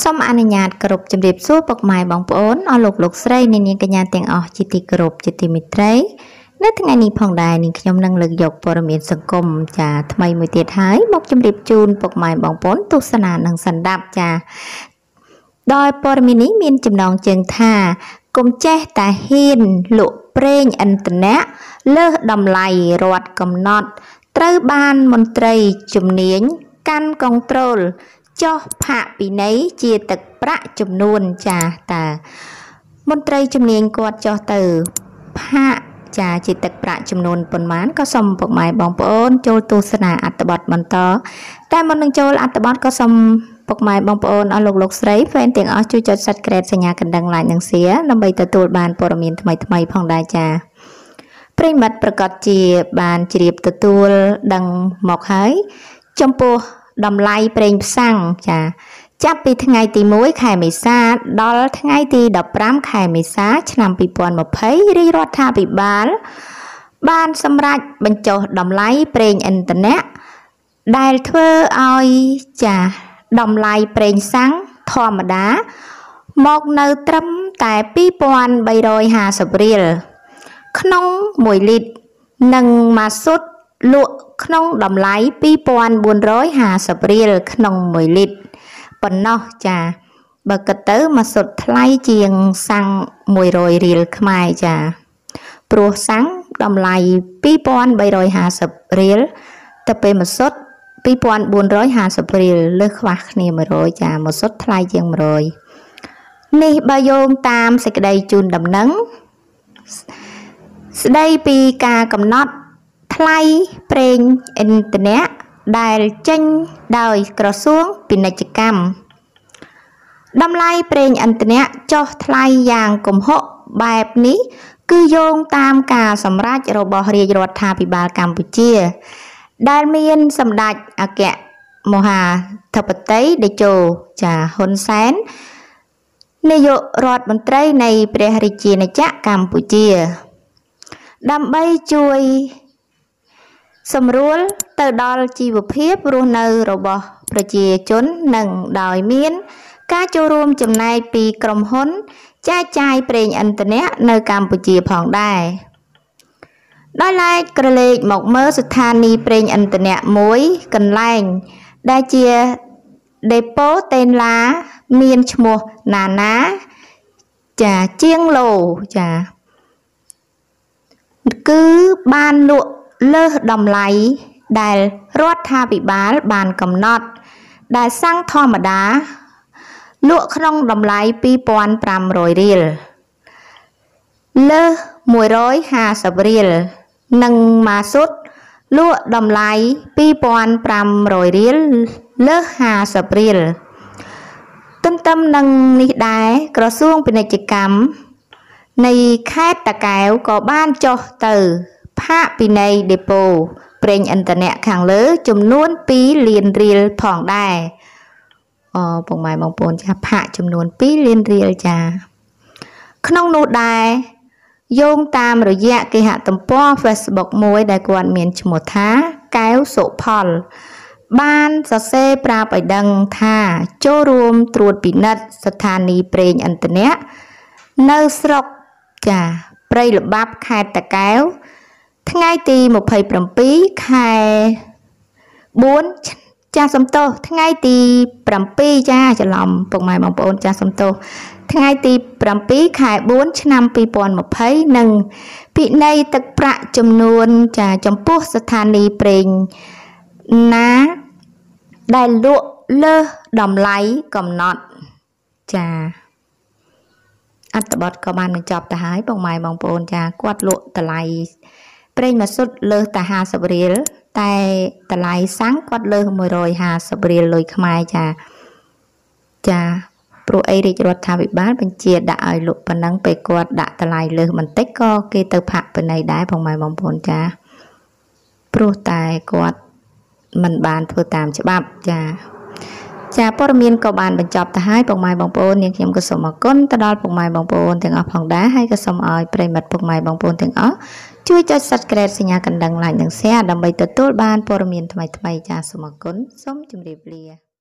សូមអនុញ្ញាតគោរពជំរាបសួរពុកម៉ែបងប្អូនអស់លោកលោកស្រីអ្នកនាងកញ្ញាទាំងអស់ជាទីគោរពជាទីមេត្រី នៅថ្ងៃនេះផងដែរនាងខ្ញុំនឹងលើកយកព័ត៌មានសង្គមចាថ្មីមួយទៀតហើយមកជម្រាបជូនពុកម៉ែបងប្អូនទស្សនានិងសន្តាប់ចាដោយព័ត៌មាននេះមានចំណងជើងថាកុំចេះតែហ៊ានលក់ប្រេងឥន្ធនៈលើសតម្លៃរដ្ឋកំណត់ ត្រូវបានមន្ត្រីជំនាញកាន់កុងត្រូល ចុះផាកពិន័យជាទឹកប្រាក់ចំនួនចាតើមន្ត្រីជំនាញគាត់ចុះទៅផាកចាជាទឹកប្រាក់ចំនួនប៉ុន្មានក៏សូមពុកម៉ែបងប្អូន ចូលទស្សនាអត្ថបទបន្តតែមុននឹងចូលអត្ថបទក៏សូមពុកម៉ែបងប្អូនអស់លោកលោកស្រីហ្វេនទាំងអស់ជួយចុច Subscribe សញ្ញាកណ្ដឹង Like និង Share ដើម្បីទទួលបានព័ត៌មានថ្មីៗផងដែរចាប្រិមិត្តប្រកាសជាបានជ្រាបទទួល ដឹងមកហើយ ចំពោះ តម្លៃប្រេងផ្សាំងចាចាប់ពីថ្ងៃទី1ខែមេសាដល់ថ្ងៃទី15ខែមេសា ឆ្នាំ2020រាជរដ្ឋាភិបាល បានសម្រេចបញ្ចុះតម្លៃប្រេងឥន្ធនៈដែលធ្វើឲ្យចាតម្លៃប្រេងសាំងធម្មតា មកនៅត្រឹមតែ2350រៀលក្នុង1លីត្រនិងម៉ាស៊ូតលក់ ក្នុងតម្លៃ2450រៀលក្នុង1លីត្រប៉ុណ្ណោះចាបើគិតទៅមកសុទ្ធថ្លៃជាងសាំង100រៀលខ្មែរចាព្រោះសាំងតម្លៃ2350រៀលទៅពេលមកសុទ្ធ2450រៀលលើសខ្វះគ្នា100ចាមកសុទ្ធថ្លៃជាង100នេះបើយោងតាមសេចក្តីជូនដំណឹងស្ដីពីការកំណត់ ថ្លៃប្រេងឥន្ធនៈដែលចេញដោយក្រសួងពាណិជ្ជកម្មតម្លៃប្រេងឥន្ធនៈចុះថ្លៃយ៉ាងគំហុកបែបនេះ គឺយោងតាមការសម្រេចរបស់រាជរដ្ឋាភិបាលកម្ពុជា ដែលមានសម្ដេចអគ្គមហាធិបតីតេជោចាហ៊ុនសែននាយករដ្ឋមន្ត្រីនៃព្រះរាជាណាចក្រកម្ពុជា ដើម្បីជួយ សម្រួលទៅដល់ជីវភាពរស់នៅរបស់ប្រជាជននិងដោយមាន ការចូលរួមចំណែកពីក្រុមហ៊ុនចែកចាយប្រេងឥន្ធនៈនៅកម្ពុជាផងដែរដោយឡែកក្រឡេកមកមើលស្ថានីយ៍ប្រេងឥន្ធនៈមួយកន្លែង ដែលជាដេប៉ូតេនឡាមានឈ្មោះណាណាចាជាងឡូចាគឺបានលក់ លើសតម្លៃដែលរដ្ឋាភិបាលបានកំណត់ ដែលសាំងធម្មតា លក់ក្នុងតម្លៃ2500រៀលលើស150រៀលនិងម៉ាស៊ូតលក់តម្លៃ2500រៀលលើស50រៀលទន្ទឹមនឹងនេះដែរក្រសួងពាណិជ្ជកម្មនៃខេត្តតាកែវក៏បានចុះទៅ ផាកពិន័យដេប៉ូប្រេងឥន្ធនៈខាងលើ ចំនួន2លានរៀលផងដែរអូពុកម៉ែបងប្អូនចាផាកចំនួន2លានរៀលចា ក្នុងនោះដែរយោងតាមរយៈគេហទំព័រ Facebook មួយដែលគាត់មានឈ្មោះថាកែវសុផល បានសរសេរប្រាប់ឲ្យដឹងថាចូលរួមត្រួតពិនិត្យស្ថានីយ៍ប្រេងឥន្ធនៈនៅស្រុកចាព្រៃល្បាប់ខេត្តតាកែវ ថ្ងៃទី27ខែ4ចាស់សំទោសថ្ងៃទី7ចាច្រឡំពុកម៉ែបងប្អូនចាស់សំទោសថ្ងៃទី7ខែ4ឆ្នាំ2020និងពិន័យទឹកប្រាក់ចំនួនចាចំពោះស្ថានីយ៍ប្រេងណាដែលលក់លើសតម្លៃកំណត់ចាអត្ថបទក៏បានបញ្ចប់ទៅហើយបងម៉ែបងប្អូនចាគាត់លក់តម្លៃ ប្រេងម៉ាស៊ូតលើសតែ50រៀលតែតម្លៃសាំងគាត់លើស150រៀលលុយខ្មែរចាចាព្រោះអីរាជរដ្ឋាភិបាលបញ្ជាដាក់ឲ្យលក់ប៉ុណ្ណឹងពេលគាត់ដាក់តម្លៃលើសបន្តិចក៏គេទៅផាក់ពិន័យដែរបងម៉ែបងប្អូនចាព្រោះតែគាត់មិនបានធ្វើតាមច្បាប់ចាចាព័ត៌មានក៏បានបញ្ចប់ទៅហើយពុកម៉ែបងប្អូននាងខ្ញុំក៏សូមអរគុណទៅដល់ពុកម៉ែបងប្អូនទាំងអស់ផងដែរហើយក៏សូមឲ្យប្រិមិត្តពុកម៉ែបងប្អូនទាំងអស់ ជួយចុច Subscribe សញ្ញាកណ្ដឹង Like និង Share ដើម្បីទទួលបានព័ត៌មានថ្មីៗចាសសូមអរគុណសូមជម្រាបលា